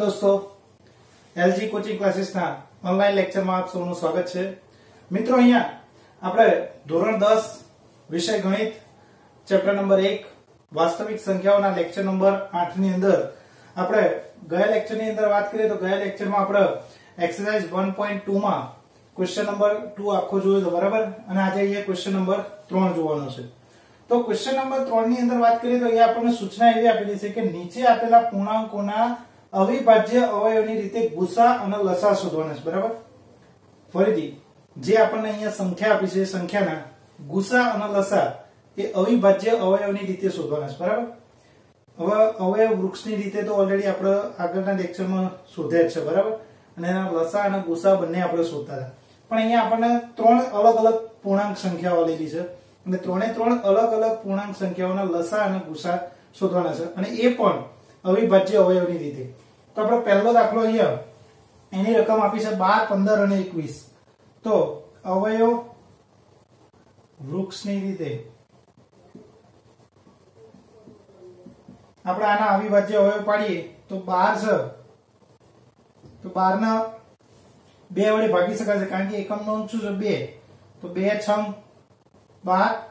દોસ્તો. LG coaching ક્લાસીસના online લેક્ચરમાં આપ સૌનું સ્વાગત છે. મિત્રો, અહીંયા આપણે ધોરણ દસ વિષય ગણિત ચેપ્ટર નંબર એક, વાસ્તવિક સંખ્યાઓના લેક્ચર નંબર આઠની અંદર આપણે ગયા લેક્ચરની અંદર વાત કરીએ તો ગયા લેક્ચરમાં આપણે એક્સરસાઇઝ વન પોઈન્ટ ટુ માં ક્વેશ્ચન નંબર ટુ આખો જોયો તો બરાબર? અને આજે અહીંયા ક્વેશ્ચન નંબર ત્રણ જોવાનો છે. તો ક્વેશ્ચન નંબર ત્રણની અંદર વાત કરીએ તો અહીંયા આપણને સૂચના એવી આપેલી છે કે નીચે આપેલા પૂર્ણાંકોના અવિભાજ્ય અવયવની રીતે ગુસા અને લસા શોધવાના છે, બરાબર? ફરીથી, જે આપણને અહીંયા સંખ્યા આપી છે, સંખ્યાના ગુસા અને લસા, એ અવિભાજ્ય અવયવની રીતે શોધવાના છે, બરાબર? હવે અવયવ વૃક્ષની રીતે તો ઓલરેડી આપણે આગળના લેક્ચરમાં શોધ્યા છે, બરાબર? અને એના લસા અને ગુસા બંને આપણે શોધતા હતા. પણ અહીંયા આપણને ત્રણ અલગ અલગ પૂર્ણાંક સંખ્યાઓ લીધી છે. અને ત્રણે ત્રણ અલગ અલગ પૂર્ણાંક સંખ્યાઓના લસા અને ગુસા શોધવાના છે. અને એ પણ અવિભાજ્ય અવયવની રીતે. તો આપણે પહેલો દાખલો અહીંયા. એની રકમ આપી છે બાર, પંદર અને એકવીસ. તો અવયવ વૃક્ષની રીતે. આપણે આના અવિભાજ્ય અવયવ પાડીએ, તો બાર છે. તો બાર ના બે વડે ભાગી શકાય છે, કારણ કે એકમનો અંક શું છે? બે. તો બે છ બાર.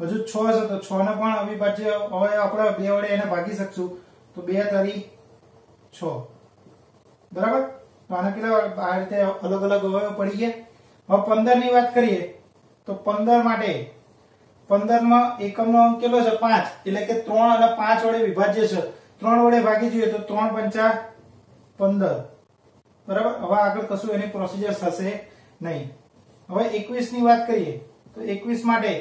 હજુ છ છે, તો છ ને પણ અવિભાજ્ય અવયવ આપણે બે વડે એને ભાગી શકશું. તો બે તારી છ. બરાબર? તો આના કેટલા આ રીતે અલગ અલગ અવયવ પડી ગયા. હવે પંદરની વાત કરીએ, તો પંદર માટે પંદરમાં એકમનો અંક કેટલો છે? પાંચ. એટલે કે ત્રણ અને પાંચ વડે વિભાજ્ય છે. ત્રણ વડે ભાગી જોઈએ તો ત્રણ પંચા પંદર. બરાબર? હવે આગળ કશું એની પ્રોસિજર થશે નહીં. હવે એકવીસની વાત કરીએ, તો એકવીસ માટે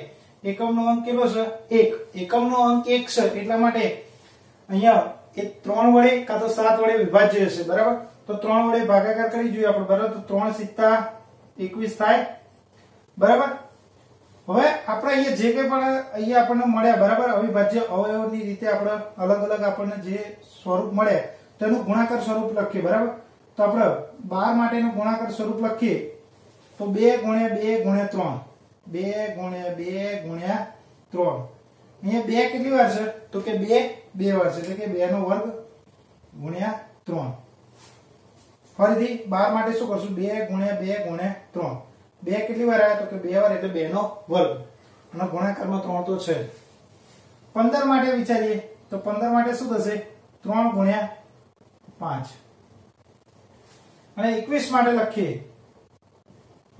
એકમનો અંક કેટલો છે? એક. એકમનો અંક એક છે. એટલા માટે અહીંયા એ ત્રણ વડે કાં તો સાત વડે વિભાજ્ય હશે, બરાબર? તો ત્રણ વડે ભાગાકાર કરી જોઈએ આપણે, બરાબર? તો ત્રણ સિત્તા એકવીસ થાય, બરાબર? હવે આપણે અહીંયા જે કંઈ પણ અહીંયા આપણને મળ્યા, બરાબર? અવિભાજ્ય અવયવની રીતે આપણે અલગ અલગ આપણને જે સ્વરૂપ મળે, તેનું ગુણાકાર સ્વરૂપ લખીએ, બરાબર? તો આપણે બાર માટેનું ગુણાકાર સ્વરૂપ લખીએ, તો બે ગુણ્યા બે ગુણ્યા ત્રણ, બે ગુણ્યા બે ગુણ્યા ત્રણ. અહીંયા બે કેટલી વાર છે? તો કે બે બે વર્ષ એટલે કે બે નો વર્ગ ગુણ્યા ત્રણ. ફરીથી બાર માટે શું કરશું? બે ગુણ્યા બે ગુણ્યા ત્રણ. બે કેટલી વાર આવ્યા તો કે બે વાર એટલે બે નો વર્ગ. અને ગુણાકારમાં ત્રણ તો છે. પંદર માટે વિચારીએ તો પંદર માટે શું થશે? ત્રણ ગુણ્યા પાંચ. અને એકવીસ માટે લખીએ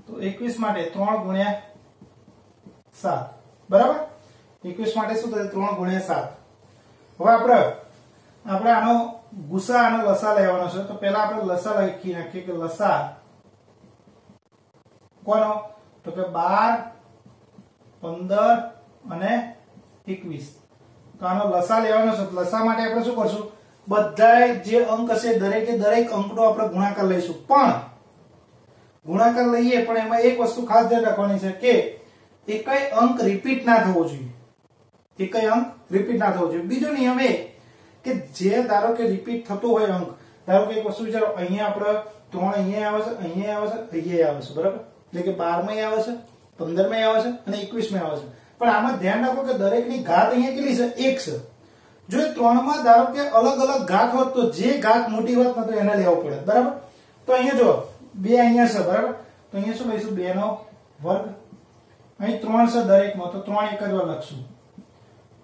તો એકવીસ માટે ત્રણ ગુણ્યા સાત. બરાબર? એકવીસ માટે શું થશે? ત્રણ ગુણ્યા સાત. હવે આપણે આપણે આનો ગુસા અને લસા લેવાનો છે. તો પહેલા આપણે લસા લખી નાખીએ કે લસા. કોનો? તો કે બાર, પંદર અને એકવીસ. તો આનો લસા લેવાનો છે. લસા માટે આપણે શું કરશું? બધા જે અંક હશે, દરેકે દરેક અંકનો આપણે ગુણાકાર લઈશું. પણ, ગુણાકાર લઈએ, પણ એમાં એક વસ્તુ ખાસ ધ્યાન રાખવાની છે કે, એકય અંક રિપીટ ના થવો જોઈએ. એકય અંક રિપીટ ના થવો જોઈએ. બીજો નિયમ એ કે જે ધારો કે રિપીટ થતો હોય અંક, ધારો કે એક વસ્તુ વિચારો, અહીંયા આપણે ત્રણ અહીંયા આવે છે, અહીંયા આવે છે, અહીંયા આવે છે, બરાબર? એટલે કે બારમાં આવે છે પંદરમાં આવે છે અને એકવીસમાં આવે છે. પણ આમાં ધ્યાન રાખો કે દરેકની ઘાત અહીંયા કેટલી છે? એક છે. જો એ ત્રણમાં ધારો કે અલગ અલગ ઘાત હોત, તો જે ઘાત મોટી હોત તો એને લેવો પડે, બરાબર? તો અહીંયા જો બે અહીંયા છે, બરાબર? તો અહીંયા શું લઈશું? બે નો વર્ગ. અહીં ત્રણ છે દરેકમાં, તો ત્રણ એક જ વાર લખશું.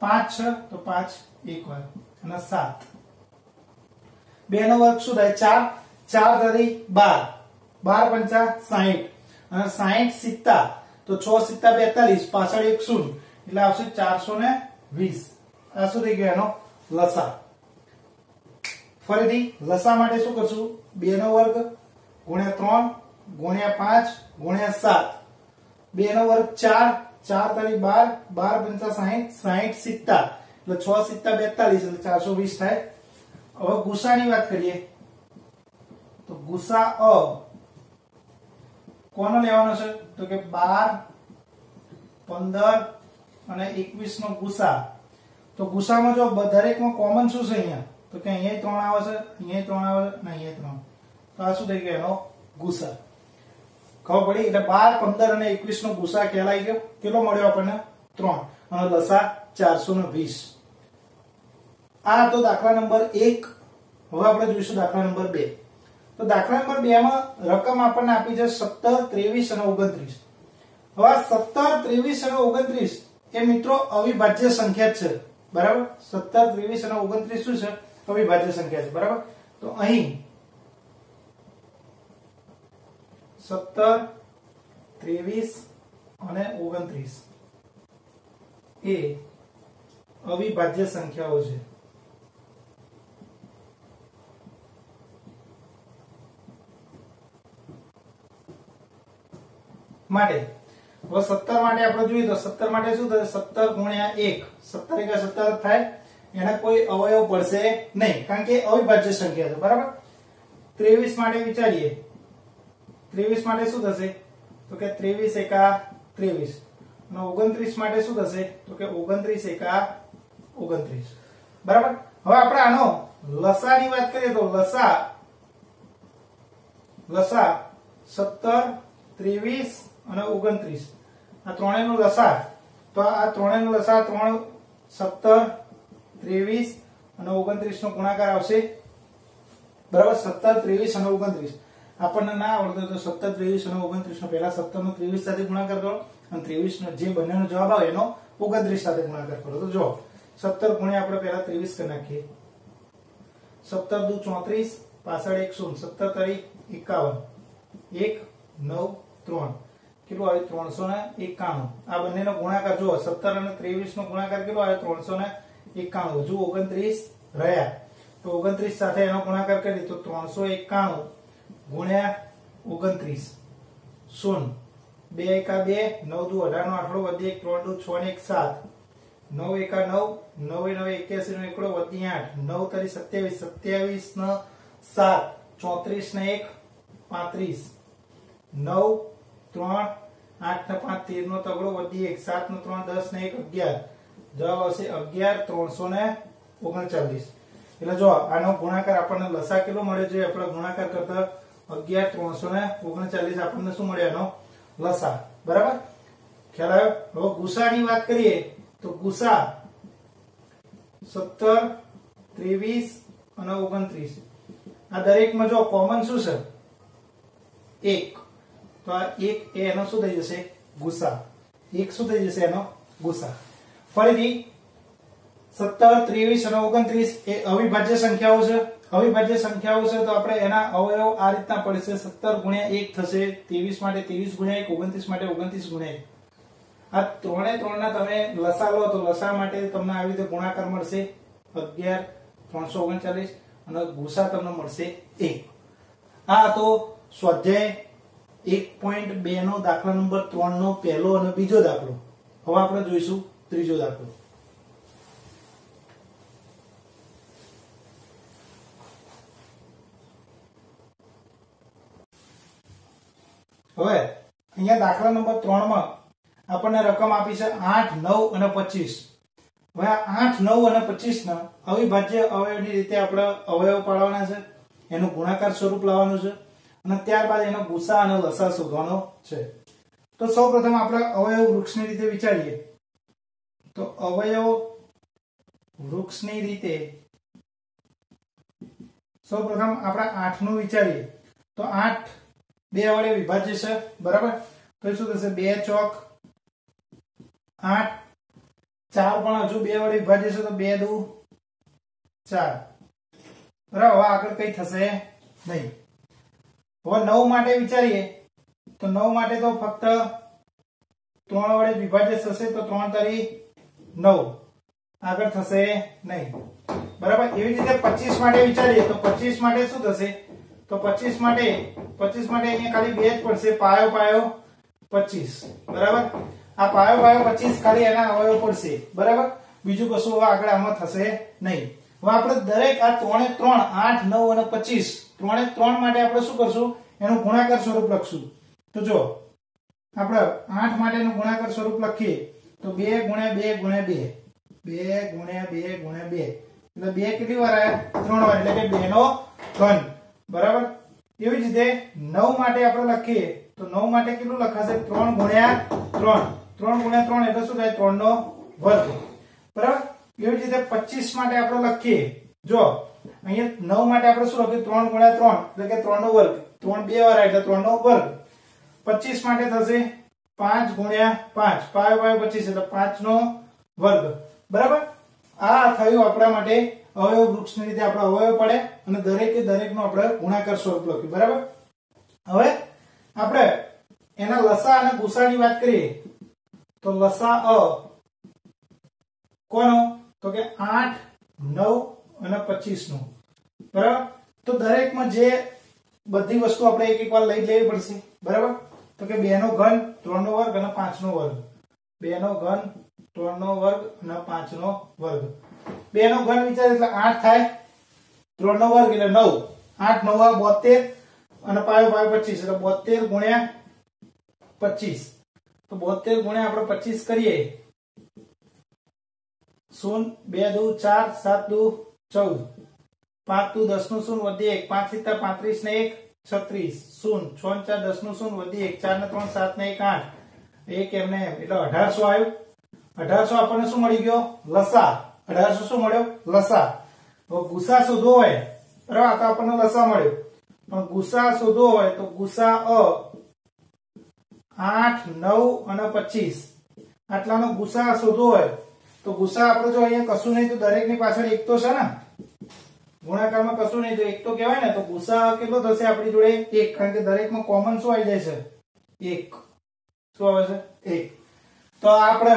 પાંચ છે, તો પાંચ, એક વાર. અને સાત. બે નો વર્ગ શું થાય? ચાર. ચાર ધરી બાર. બાર પંચા સાહીઠ. અને સાહીઠ સિત્તા. તો છ સિત્તા બેતાલીસ. પાછળ એક શૂન્ય. એટલે આવશે ચારસો ને વીસ. આ શું થઈ ગયો એનો? લસા. ફરીથી લસા માટે શું કરશું? બે નો વર્ગ ગુણ્યા ત્રણ ગુણ્યા પાંચ ગુણ્યા સાત. બે નો વર્ગ ચાર ચાર તારીખ બાર બાર પંચા સાહીઠ સાહીઠ સિત્તા. એટલે છ સિત્તા બેતાલીસ, એટલે ચારસો વીસ થાય. હવે ગુસાની વાત કરીએ. તો ગુસા અ કોનો લેવાનો છે? તો કે બાર, પંદર અને એકવીસ નો ગુસા. તો ગુસામાં જો દરેકમાં કોમન શું છે અહીંયા? તો કે અહીંયા ત્રણ આવે છે, અહીંયા ત્રણ આવે છે, અને અહીંયા ત્રણ. તો આ શું થઈ ગયો? એનો ગુસા. ખબર પડી? એટલે બાર, પંદર અને એકવીસ નો ગુસા કહેલાઈ ગયો કેટલો મળ્યો આપણને? ત્રણ. અને લસા ચારસો ને વીસ. આ તો દાખલા નંબર એક. હવે આપણે જોઈશું દાખલા નંબર બે. તો દાખલા નંબર બે માં રકમ આપણને આપી છે સત્તર, ત્રેવીસ અને ઓગણત્રીસ. હવે સત્તર, ત્રેવીસ અને ઓગણત્રીસ એ મિત્રો અવિભાજ્ય સંખ્યા છે. બરાબર? સત્તર, ત્રેવીસ અને ઓગણત્રીસ શું છે? અવિભાજ્ય સંખ્યા છે. બરાબર? તો અહીં સત્તર, ત્રેવીસ અને ઓગણત્રીસ. એ અવિભાજ્ય સંખ્યાઓ છે. માટે, હવે સત્તર માટે આપણે જોઈએ તો સત્તર માટે શું થશે? સત્તર ગુણ્યા એક. સત્તર એકા સત્તર થાય. એના કોઈ અવયવ પડશે નહીં. કારણ કે અવિભાજ્ય સંખ્યા છે. બરાબર? ત્રેવીસ માટે વિચારીએ. ત્રેવીસ માટે શું થશે? તો કે ત્રેવીસ એકા ત્રેવીસ. અને ઓગણત્રીસ માટે શું થશે? તો કે ઓગણત્રીસ એકા ઓગણત્રીસ. બરાબર? હવે આપણે આનો લસાની વાત કરીએ તો લસા લસા સત્તર, ત્રેવીસ અને ઓગણત્રીસ. આ ત્રણેયનું લસા. તો આ ત્રણેયનું લસા ત્રણ, સત્તર, ત્રેવીસ અને ઓગણત્રીસ નો ગુણાકાર આવશે. બરાબર? સત્તર, ત્રેવીસ અને ઓગણત્રીસ. આપણને ના આવડતો તો સત્તર, ત્રેવીસ અને ઓગણત્રીસ નો પહેલા સત્તર નો ત્રેવીસ સાથે ગુણાકાર કરો અને ત્રેવીસ નો જે બંનેનો જવાબ આવે એનો ઓગણત્રીસ સાથે ગુણાકાર કરો. તો જો સત્તર ગુણ્યા આપણે પહેલા ત્રેવીસ કરી નાખીએ. સત્તર દુ ચોત્રીસ, પાછળ એક શૂન્ય. સત્તર તારીખ એકાવન. એક, નવ, ત્રણ. કેટલું આવે? ત્રણસો ને એકાણું. આ બંનેનો ગુણાકાર જુઓ, સત્તર અને ત્રેવીસ નો ગુણાકાર કેટલો આવે? ત્રણસો ને એકાણું. હજુ ઓગણત્રીસ રહ્યા. તો ઓગણત્રીસ સાથે એનો ગુણાકાર કરીએ તો ત્રણસો એકાણું. ગુણ્યા ઓગણત્રીસ. શૂન્ય બે એકા બે, નવ દુ અઢારનો આઠડો વધી ત્રણ દુ છ એક સાત. નવ એકા નવ, નવે નવ એક્યાસી એકડો વધી આઠ. નવ તરી સત્યાવીસ સત્યાવીસ સાત. ચોત્રીસ એક, પાંત્રીસ. નવ, ત્રણ, આઠ પાંચ, તેર તગડો વધી એક. સાત ત્રણ, દસ ને એક, અગિયાર. જવાબ આવશે અગિયાર, ત્રણસો ઓગણચાલીસ. એટલે જો આનો ગુણાકાર આપણને લસા કેટલો મળે છે? આપણે ગુણાકાર કરતા અગિયાર, ત્રણસો ને ઓગણચાલીસ આપણને શું મળે એનો? લસા. બરાબર? ખ્યાલ આવ્યો? હવે ગુસાની વાત કરીએ તો ગુસા સત્તર, ત્રેવીસ અને ઓગણત્રીસ. આ દરેકમાં જો કોમન શું છે? એક. તો આ એક એનો શું થઈ જશે? ગુસા. એક શું થઈ જશે એનો? ગુસા. ફરીથી સત્તર, ત્રેવીસ અને ઓગણત્રીસ એ અવિભાજ્ય સંખ્યાઓ છે. અવિભાજ્ય સંખ્યાઓ છે તો આપણે એના અવયવ આ રીતના પડશે સત્તર ગુણ્યા એક થશે, ત્રેવીસ માટે ત્રેવીસ ગુણ્યા એક, ઓગણત્રીસ માટે ઓગણત્રીસ ગુણ્યા આ ત્રણે ત્રણના તમે લસા લો તો લસા માટે તમને આવી રીતે ગુણાકાર મળશે. અગિયાર, ત્રણસો ઓગણચાલીસ અને ગુસા તમને મળશે એક. આ તો સ્વાધ્યાય એક પોઈન્ટ બે નો દાખલા નંબર ત્રણ નો પહેલો અને બીજો દાખલો. હવે આપણે જોઈશું ત્રીજો દાખલો. હવે, અહીંયા દાખલા નંબર ત્રણમાં આપણને રકમ આપી છે આઠ, નવ અને પચીસ. હવે આઠ, નવ અને પચીસ ના અવિભાજ્ય અવયવની રીતે આપણે અવયવ પાડવાના છે, એનું ગુણાકાર સ્વરૂપ લાવવાનું છે અને ત્યારબાદ એનો ગુસા અને લસા શોધવાનો છે. તો સૌપ્રથમ આપણે અવયવ વૃક્ષની રીતે વિચારીએ. તો અવયવ વૃક્ષની રીતે સૌપ્રથમ આપણે આઠનું વિચારીએ. તો આઠ બે વડે વિભાજ્ય છે, બરાબર? તો શું થશે? બે ચોક આઠ, ચાર પણ હજુ બે વડે વિભાજ્ય છે, તો બે દુ ચાર. બરાબર, હવે આગળ કઈ થશે નહીં. હવે નવ માટે વિચારીએ, તો નવ માટે તો ફક્ત ત્રણ વડે વિભાજ્ય થશે, તો ત્રણ તરી નવ. આગળ થશે નહીં. બરાબર, એવી રીતે પચીસ માટે વિચારીએ, તો પચીસ માટે શું થશે? તો પચીસ માટે પચીસ માટે અહીંયા ખાલી બે જ પડશે, પાયો પાયો, પચીસ. બરાબર? આ પાયો પાયો, પચીસ ખાલી એના અવયવ પડશે. બરાબર? બીજું કશું હવે આગળ આમાં થશે નહીં. હવે આપણે દરેક આ ત્રણે ત્રણ, આઠ, નવ અને પચીસ, ત્રણે ત્રણ માટે આપણે શું કરશું? એનું ગુણાકાર સ્વરૂપ લખશું. તો જો, આપણે આઠ માટેનું ગુણાકાર સ્વરૂપ લખીએ, તો બે ગુણ્યા બે ગુણ્યા બે. બે ગુણ્યા બે ગુણ્યા બે. એટલે બે કેટલી વાર આવ્યા ત્રણ વાર, એટલે કે બે નો ઘન બરાબર? એવી જ રીતે નવ માટે આપણે લખીએ, તો નવ માટે કેટલું લખાશે? ત્રણ ગુણ્યા ત્રણ. ત્રણ ગુણ્યા ત્રણ એટલે શું થાય? ત્રણ નો વર્ગ. બરાબર? એવી જ રીતે પચીસ માટે આપણે લખીએ. જો, અહીંયા નવ માટે આપણે શું લખ્યું? ત્રણ ગુણ્યા ત્રણ, એટલે કે ત્રણ નો વર્ગ. ત્રણ બે વાર એટલે ત્રણ નો વર્ગ. પચીસ માટે થશે પાંચ ગુણ્યા પાંચ. પાંચ પાંચ પચીસ એટલે પાંચ નો વર્ગ. બરાબર? આ થયું આપણા માટે અવયવ વૃક્ષની રીતે આપણે અવયવ પડે અને દરેકે દરેકનો આપણે ગુણાકાર સ્વરૂપ લખ્યું. બરાબર? હવે આપણે એના લસા અને ગુસાની વાત કરીએ. તો લસા અ કોનો? તો કે આઠ, નવ અને પચીસનું બરાબર? તો દરેકમાં જે બધી વસ્તુ આપણે એક એક વાર લઈ લેવી પડશે. બરાબર? તો કે બે નો ઘન ત્રણ નો વર્ગ અને પાંચ નો વર્ગ. બે નો ઘન ત્રણ નો વર્ગ અને પાંચ નો વર્ગ. બે નો ઘન વિચાર એટલે આઠ થાય. ત્રણ નો વર્ગ એટલે નવ. આઠ, નવ બોતેર અને પાયો પાયો પચીસ. એટલે બોતેર ગુણ્યા પચીસ. તો બોતેર ગુણ્યા આપણે પચીસ કરીએ. શૂન, બે, દુ, ચાર, સાત, દુ, ચૌદ. પાંચ, દુ, દસનું શૂન વધી એક. પાંચ સિત્તા પાંત્રીસ ને એક, છત્રીસ. શૂન, છ, ચાર, દસનું શૂન વધી એક. ચાર ને ત્રણ, સાત ને એક, આઠ. એક એમને, એટલે અઢારસો આવ્યું. અઢારસો આપણને શું મળી ગયો? લસા. અઢારસો શું મળ્યો? લસા. ગુસા શોધવો હોય. બરાબર તો આપણને લસા મળ્યો. પણ ગુસા શોધવો હોય તો ગુસા અ. આઠ, નવ અને પચીસ. આટલાનો ગુસા શોધવો હોય તો ગુસા આપણે જો અહીંયા કશું નહીં તો દરેકની પાછળ એક તો છે ને. ગુણાકારમાં કશું નહીં તો એક તો કહેવાય ને, તો ગુસા કેટલો થશે આપણી જોડે? એક. કારણ કે દરેકમાં કોમન શું આવી જાય છે? એક. શું આવે છે? એક. તો આપણે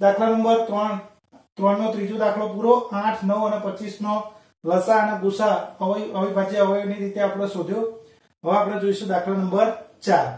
દાખલા નંબર ત્રણ. ત્રણ નો ત્રીજો દાખલો પૂરો, આઠ, નવ અને પચીસ નો લસા અને ગુસા અવય અવિભાજ્ય અવયવની રીતે આપણે શોધ્યો. હવે આપણે જોઈશું દાખલા નંબર ચાર.